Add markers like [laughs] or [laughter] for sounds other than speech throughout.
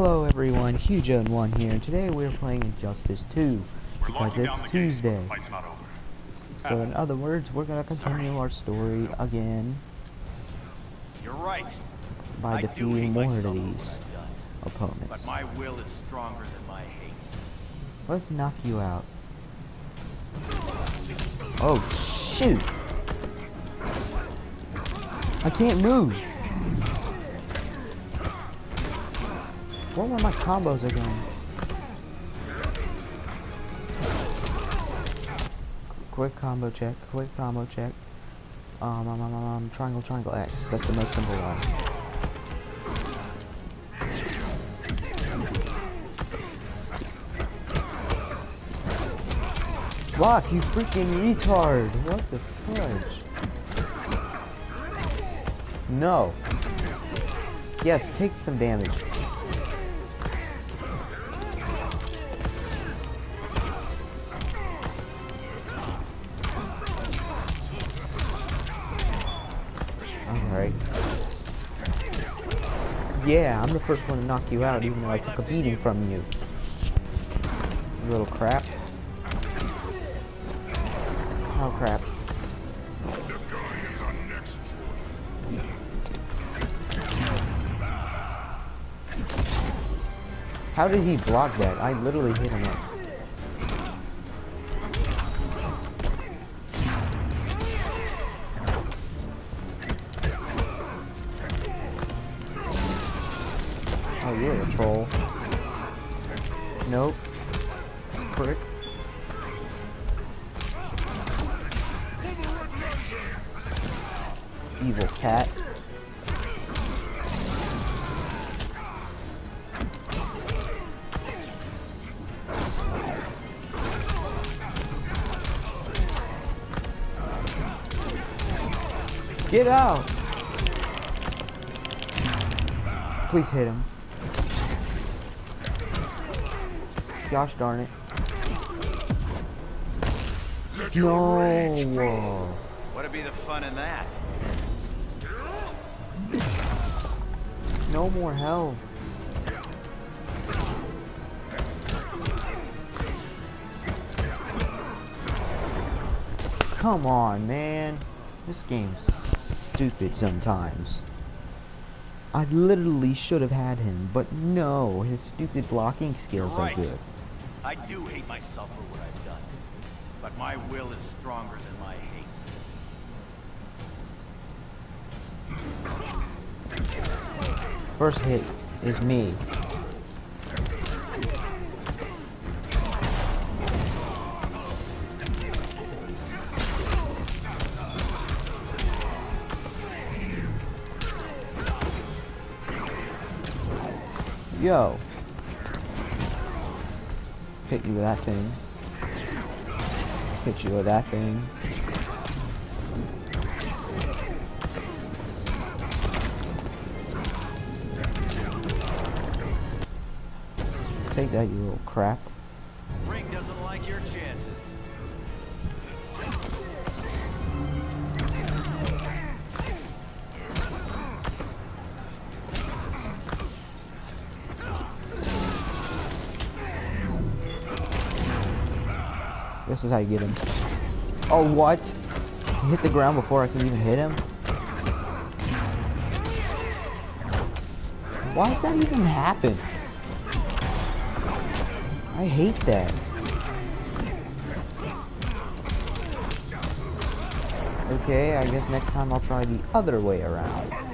Hello everyone, HugeOden1 here, and today we're playing Injustice 2, because it's Tuesday. So in other words, we're gonna continue our story again You're right. by I defeating more of these I've But opponents. my will is stronger than my hate. Let's knock you out. Oh shoot! I can't move! Where were my combos again? Quick combo check, quick combo check. Um, um, um, um, um, triangle, triangle, X. That's the most simple one. Block, you freaking retard! What the fudge? No. Yes, take some damage. Yeah, I'm the first one to knock you out, even though I took a beating from you. You little crap. Oh crap. How did he block that? I literally hit him up. Nope. Prick. Evil cat. Get out! Please hit him. Gosh darn it. No! What'd be the fun in that? No more health. Come on, man. This game's stupid sometimes. I literally should have had him, but no, his stupid blocking skills You're good. I do hate myself for what I've done. But my will is stronger than my hate. First hit is me. Yo. Hit you with that thing. Hit you with that thing. Take that, you little crap. Ring doesn't like your. This is how you get him. Oh, what? He hit the ground before I can even hit him? Why does that even happen? I hate that. Okay, I guess next time I'll try the other way around.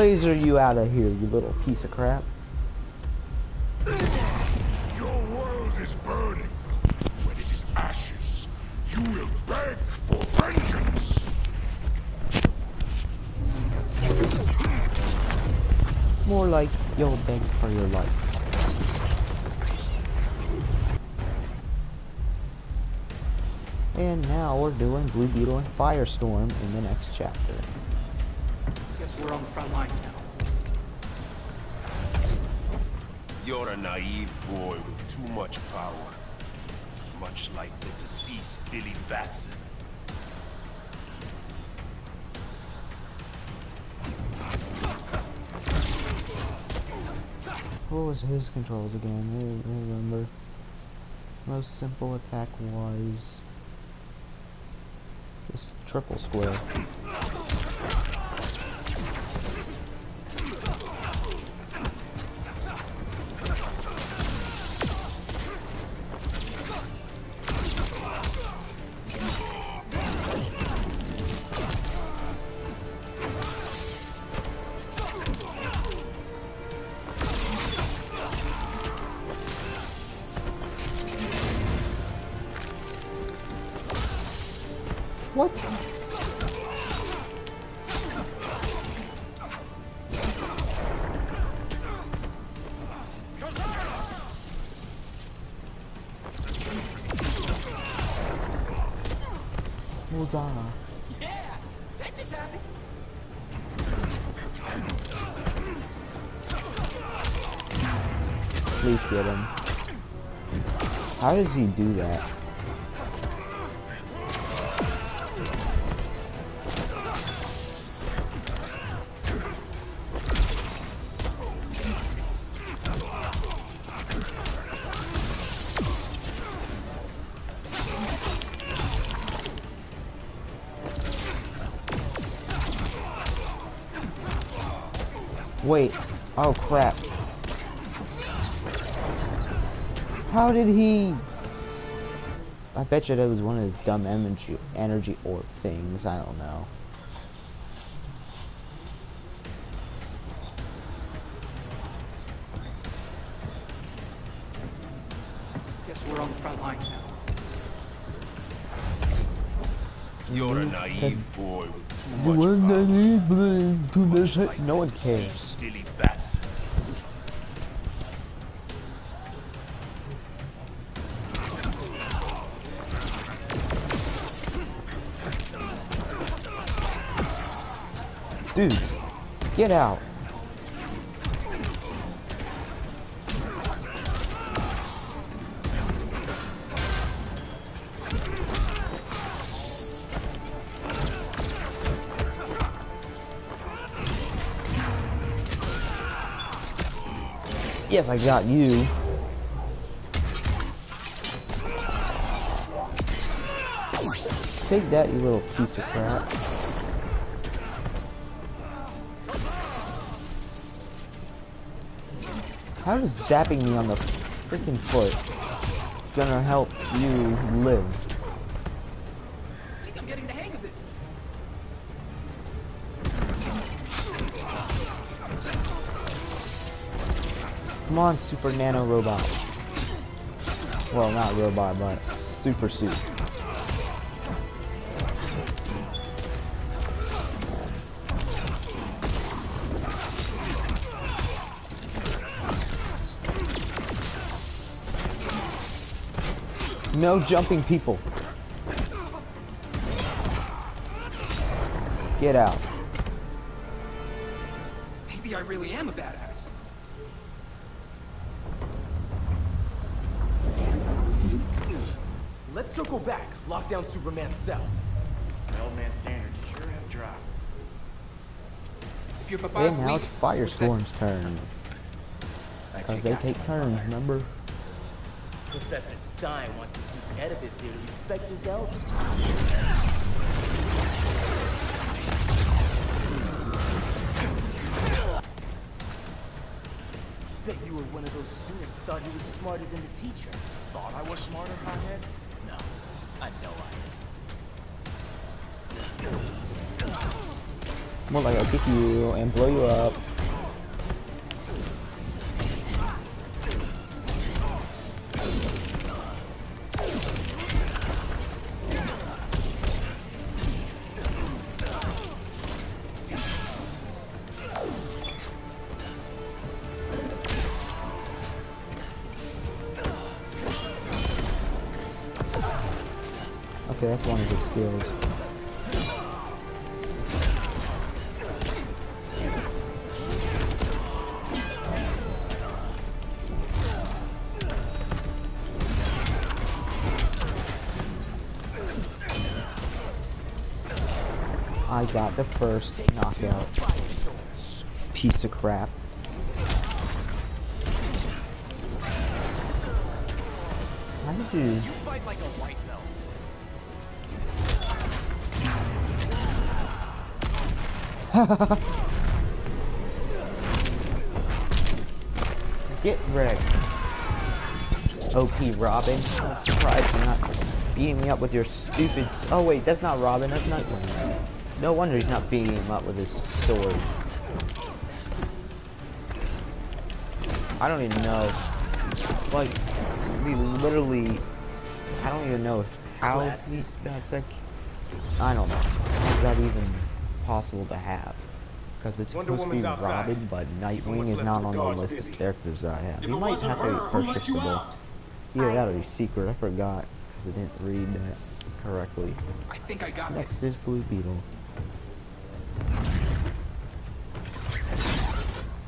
Laser you out of here, you little piece of crap. Your world is burning. When it is ashes, you will beg for vengeance. More like you'll beg for your life. And now we're doing Blue Beetle and Firestorm in the next chapter. Guess we're on the front lines now. You're a naive boy with too much power. Much like the deceased Billy Batson. What was his controls again? I don't remember. Most simple attack was this triple square. What? Huzzah. Yeah. Please get him. How does he do that? Wait. Oh crap. How did he... I bet you that was one of his dumb energy, energy orb things. I don't know. Guess we're on the front lines now. You're a naive boy with too The much one that power. needs blame to Much miss it. No one cares. Dude, get out. Yes, I got you. Take that, you little piece of crap. How is zapping me on the freaking foot gonna help you live? I think I'm getting the hang of this. Come on, super nano robot. Well, not robot, but super suit. No jumping people. Get out. Maybe I really am a badass. Let's circle back, lock down Superman's cell. The old man standards sure have dropped. If your papa's And now weak, it's Firestorm's turn. Because they take turns, remember? Professor Stein wants to teach Oedipus here to respect his elders. Bet you were one of those students thought he was smarter than the teacher. Thought I was smarter, hothead? No, I know I am. More like I'll kick you and blow you up. skills. I got the first knockout. Piece of crap. How did you... [laughs] Get wrecked. OP Robin. I'm surprised you're not beating me up with your stupid... Oh wait, that's not Robin, that's Nightwing. No wonder he's not beating him up with his sword. I don't even know. Like, we literally... I don't even know how dismissed. I don't know. Is that even possible to have? Because it's Wonder supposed to be Woman's outside. Robin, but Nightwing is not the on the list busy. of characters that I have. If You might have her, a who let purchasable. Yeah, that'll be secret. I forgot because I didn't read that correctly. I think I got Next this. is Blue Beetle.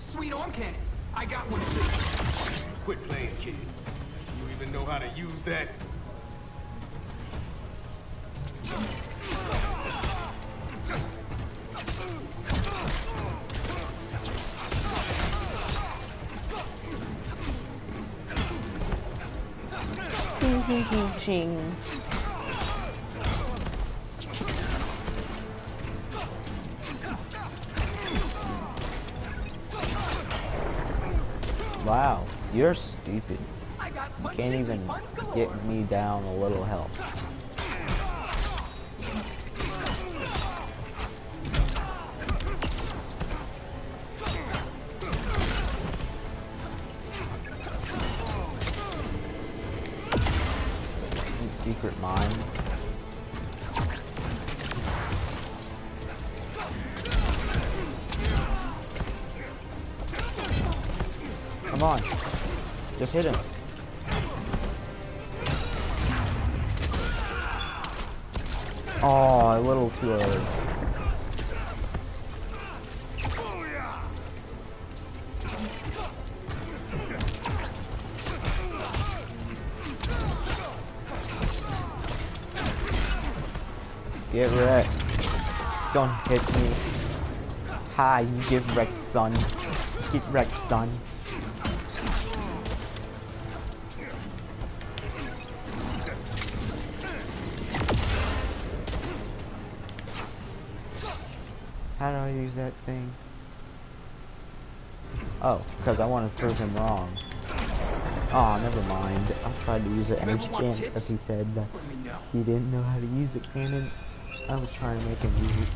Sweet arm cannon. I got one too. Quit playing, kid. You even know how to use that? Wow, you're stupid. You can't even get me down a little health. Come on. Just hit him. Oh, a little too early. Get wrecked. Don't hit me. Hi, you get wrecked, son. Get wrecked, son. Use that thing? Oh, because I want to prove him wrong. Oh, never mind. I tried to use an Ever energy want cannon because he said that Let me know. he didn't know how to use a cannon. I was trying to make him use it.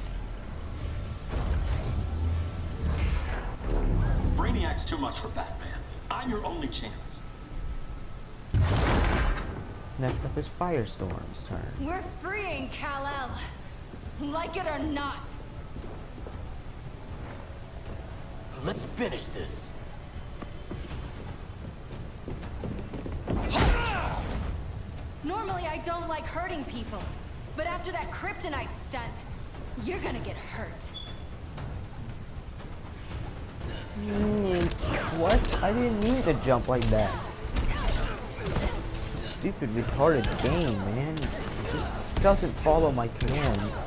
Brainiac's too much for Batman. I'm your only chance. Next up is Firestorm's turn. We're freeing Kal-El. Like it or not. Let's finish this. Normally I don't like hurting people. But after that kryptonite stunt, you're gonna get hurt. Mm, What? I didn't mean to jump like that. Stupid retarded game, man. It just doesn't follow my commands.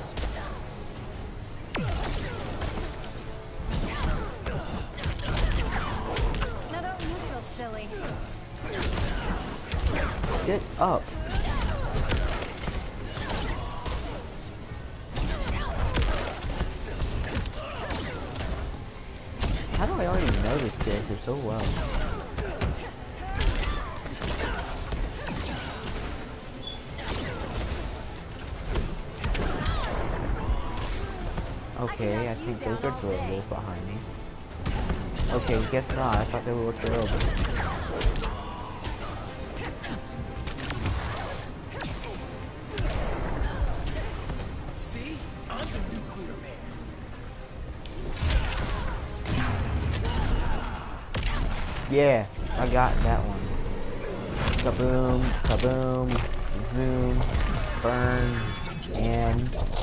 Silly. Get up. How do I already know this character so well? Okay, I think those are durables behind me. Okay, guess not. I thought they were. See? I'm the nuclear man. Yeah, I got that one. Kaboom, kaboom, zoom, burn, and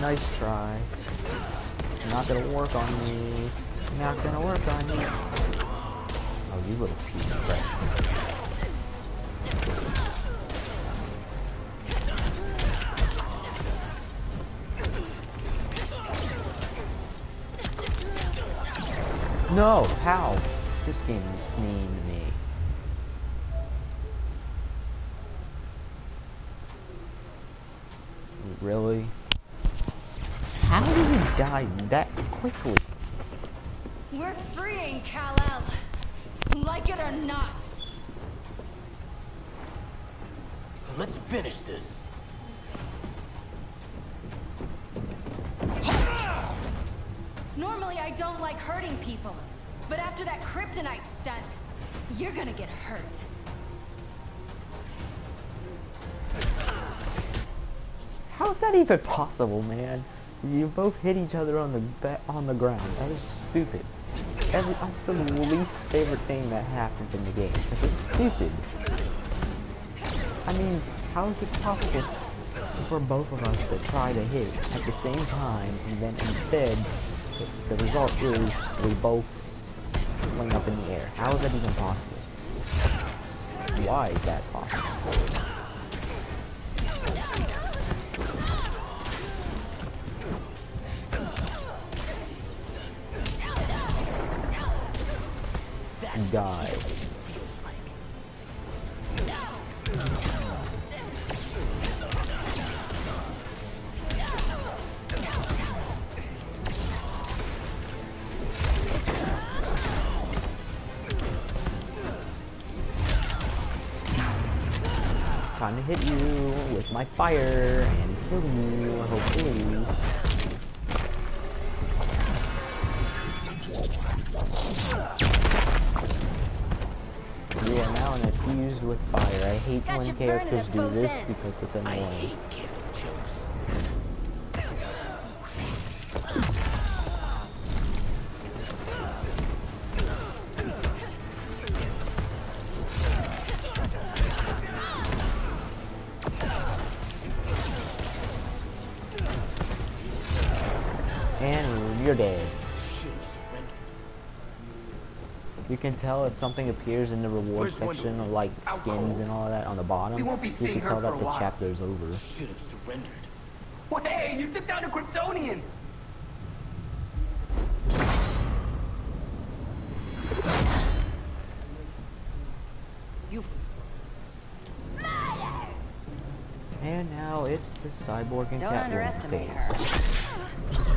nice try. Not gonna work on me. Not gonna work on me. Oh you little piece of crap. No, how? This game is mean to me. Really? How did he die that quickly? We're freeing Kal-El. Like it or not. Let's finish this. Normally I don't like hurting people. But after that kryptonite stunt, you're gonna get hurt. How's that even possible, man? You both hit each other on the on the ground. That is stupid. That's the least favorite thing that happens in the game. it's stupid. I mean, how is it possible for both of us to try to hit at the same time and then instead the, result is we both went up in the air? How is that even possible? Why is that possible? Die. Time to hit you with my fire and kill you, hopefully. Hate Got when you characters do this ends. because it's I annoying. hate candle jokes. And you're dead. Should have surrendered. You can tell if something appears in the reward Where's section of like Out skins and all that on the bottom. We won't be you seeing can her tell for that a the while. chapter's over. Should have surrendered. Well, Hey, you took down a Kryptonian! You And now it's the cyborg and Don't Catwoman underestimate phase. her.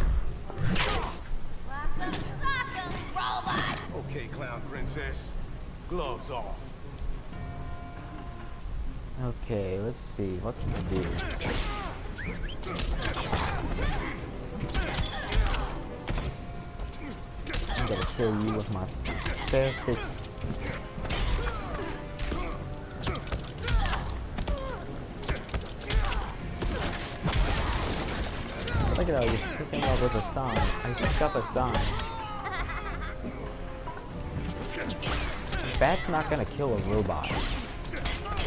Okay, clown princess. Gloves off. Okay, let's see. What can I do? I'm gonna kill you with my bare fists. Look at that, you're picking up with a sign. I picked up a sign. Bat's not gonna kill a robot.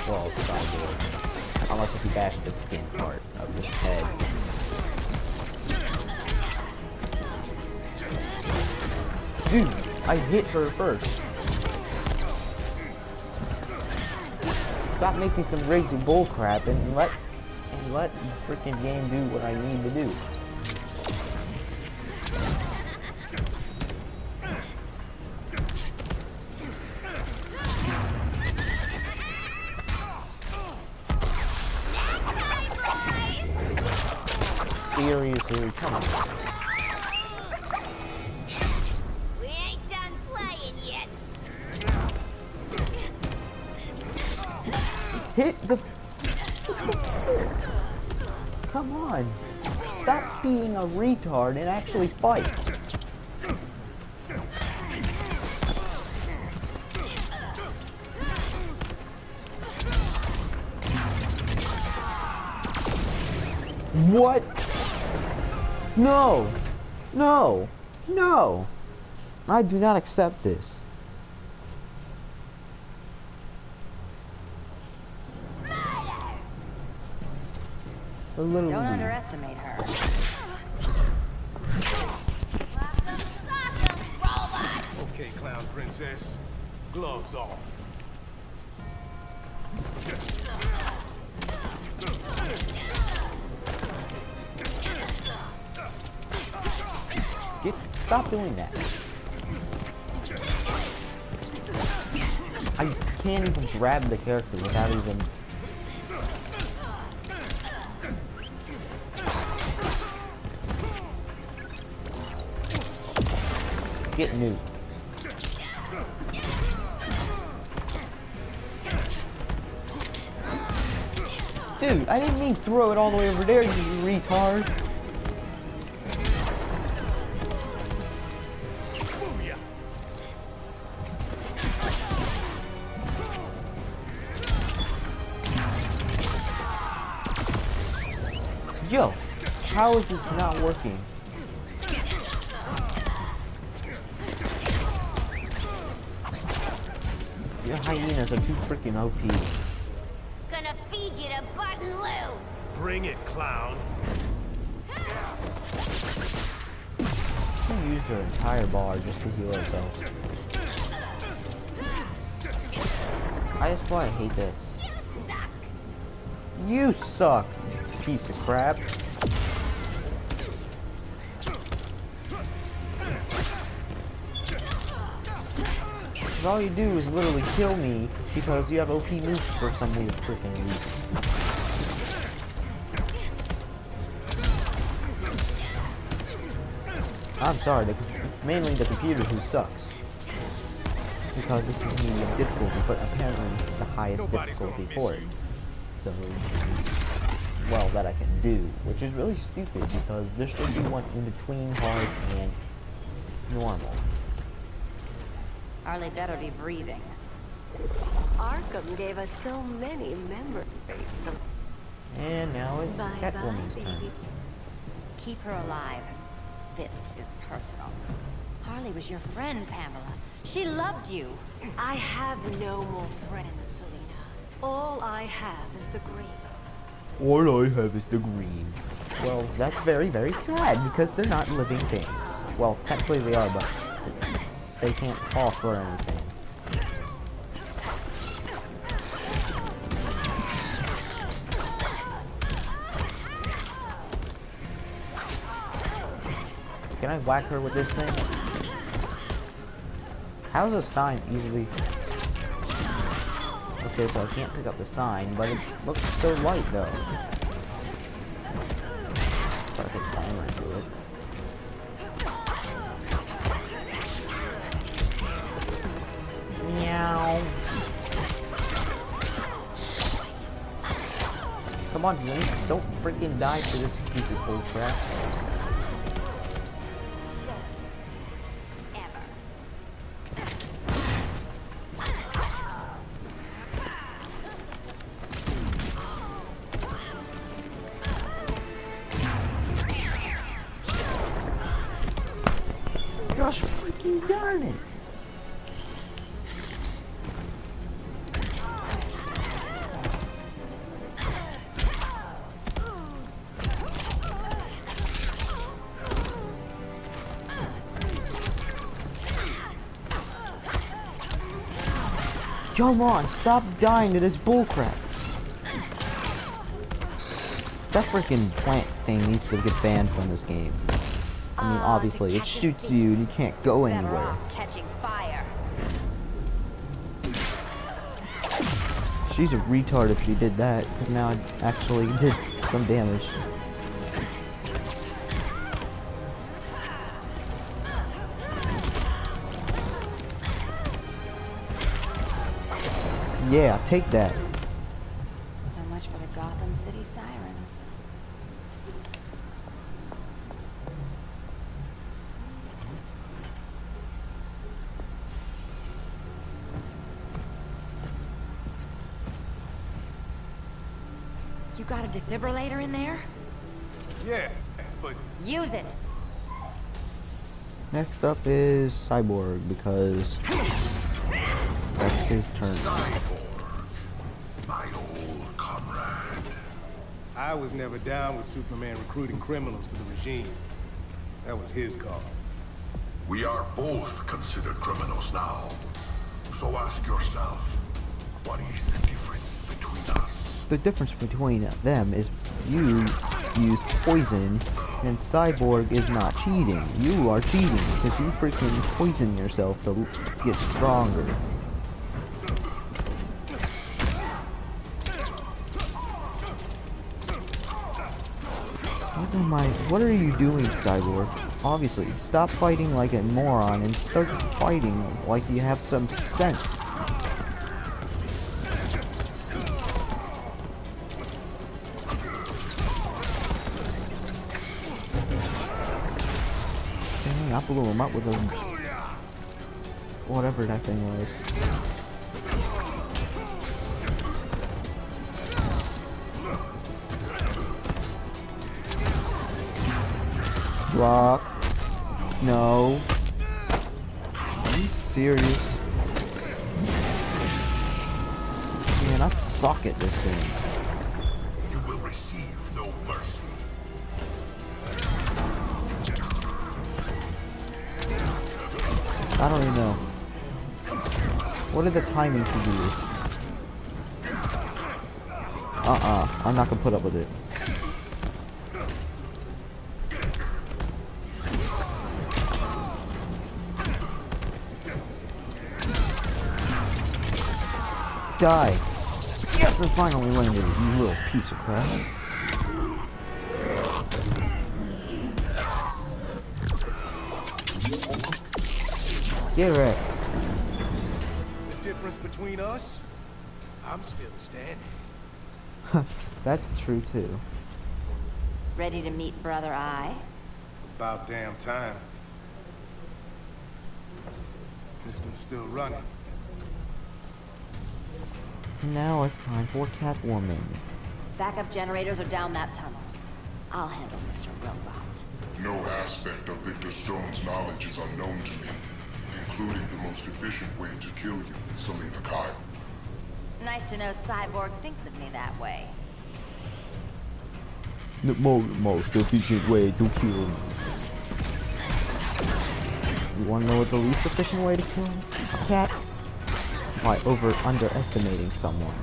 Well, cyborg. Unless if you bash the skin part of his head. Dude, I hit her first. Stop making some rigged bullcrap and let and let the freaking game do what I need to do. Retard and actually fight. What? No. No. No. I do not accept this. A little Don't underestimate her. Princess. gloves off. Get stop doing that. I can't even grab the character without even Get new. Dude, I didn't mean throw it all the way over there, you retard. Yo, how is this not working? Your hyenas are too freaking OP. Bring it, clown. She used her entire bar just to heal herself. I just why I hate this. You suck, piece of crap. all you do is literally kill me because you have OP moves for some weird freaking reason. I'm sorry, the, it's mainly the computer who sucks. Because this is medium difficulty, but apparently this is the highest Nobody's difficulty for it. So, well, that I can do, which is really stupid because there should be one in between hard and normal. Harley better be breathing. Arkham gave us so many memories. And now it's bye Catwoman's turn. baby. Keep her alive. This is personal. Harley was your friend, Pamela. She loved you. I have no more friends, Selina. All I have is the green. All I have is the green. Well, that's very, very sad because they're not living things. Well, technically they are, but they can't talk or anything. Can I whack her with this thing? How's a sign easily... Okay, so I can't pick up the sign, but it looks so light though. Can slam right through it. Meow. Come on, Lynx, don't freaking die to this stupid bullcrap. Ever. Darn it! Come on, stop dying to this bullcrap. That freaking plant thing needs to get banned from this game. I mean, Ah, obviously, it shoots you and you can't go anywhere. catching fire. She's a retard if she did that, because now I actually [laughs] did some damage. Yeah, take that. So much for the Gotham City Sirens. You got a defibrillator in there? Yeah, but Use it. Next up is Cyborg, because that's his turn. Cyborg, my old comrade. I was never down with Superman recruiting criminals to the regime. That was his call. We are both considered criminals now. So ask yourself, what is the difference between us? The difference between them is you use poison and Cyborg is not cheating. You are cheating because you freaking poison yourself to get stronger. What am I? What are you doing, Cyborg? Obviously, stop fighting like a moron and start fighting like you have some sense. Blew him up with a whatever that thing was. Block. No. Are you serious? Man, I suck at this game. I don't even know. What are the timings to do this? Uh-uh. I'm not gonna put up with it. Die. Yes, I finally landed, you little piece of crap. Get wrecked. The difference between us? I'm still standing. That's true too. Ready to meet Brother Eye? About damn time. System's still running. Now it's time for Catwoman. Backup generators are down that tunnel. I'll handle Mr. Robot. No aspect of Victor Stone's knowledge is unknown to me, including the most efficient way to kill you, Selina Kyle. Nice to know Cyborg thinks of me that way. The mo most efficient way to kill him. You wanna know what the least efficient way to kill a cat? By over underestimating someone.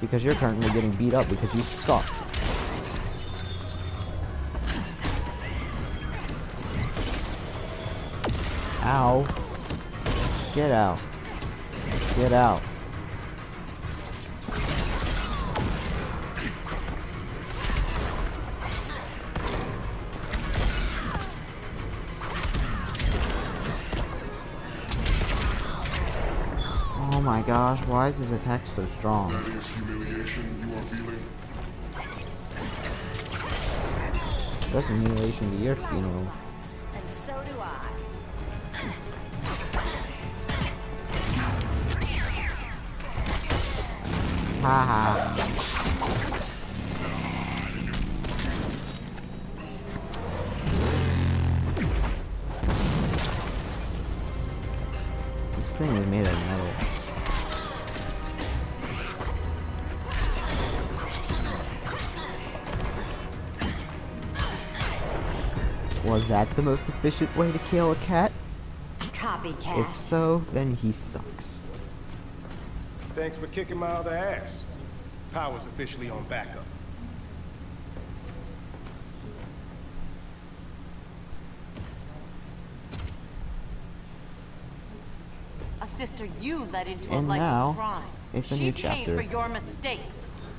Because you're currently getting beat up because you suck. Ow. Get out. Get out. Oh my gosh, why is his attack so strong? That is humiliation you are feeling? That's humiliation to your funeral. Haha. This thing is made of metal. Was that the most efficient way to kill a cat? Copycat. If so, then he sucks. Thanks for kicking my other ass. Power's officially on backup. A sister you led into And a life now, of crime. it's a she new paid chapter. for your mistakes.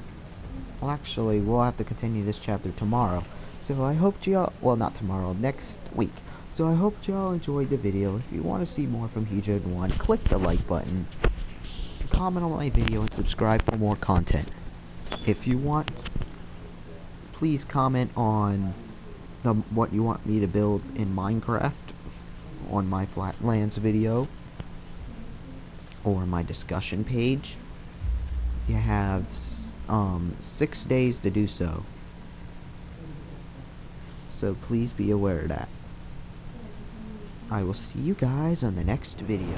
Well, actually, we'll have to continue this chapter tomorrow. So I hope y'all, well, not tomorrow, next week. So I hope y'all enjoyed the video. If you want to see more from HugeOden 1, click the like button, comment on my video, and subscribe for more content. If you want, please comment on the what you want me to build in Minecraft on my Flatlands video or my discussion page. You have um, six days to do so. So please be aware of that. I will see you guys on the next video.